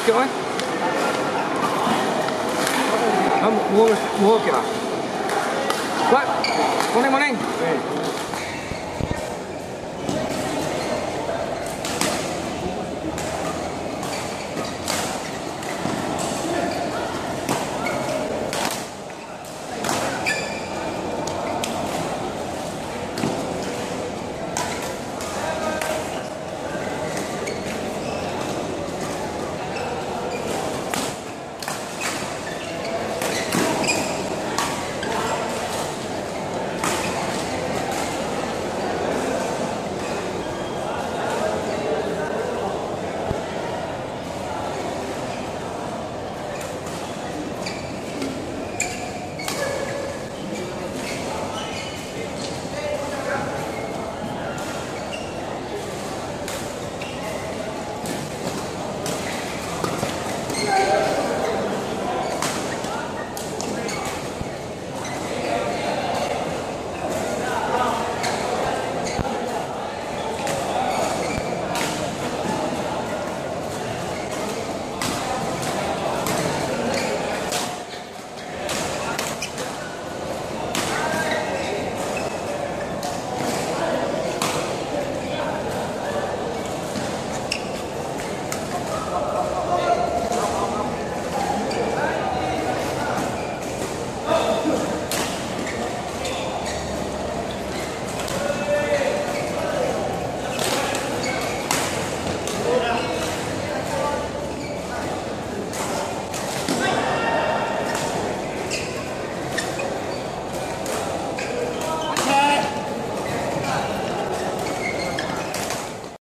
this guy? I'm Walker. What? Morning, morning.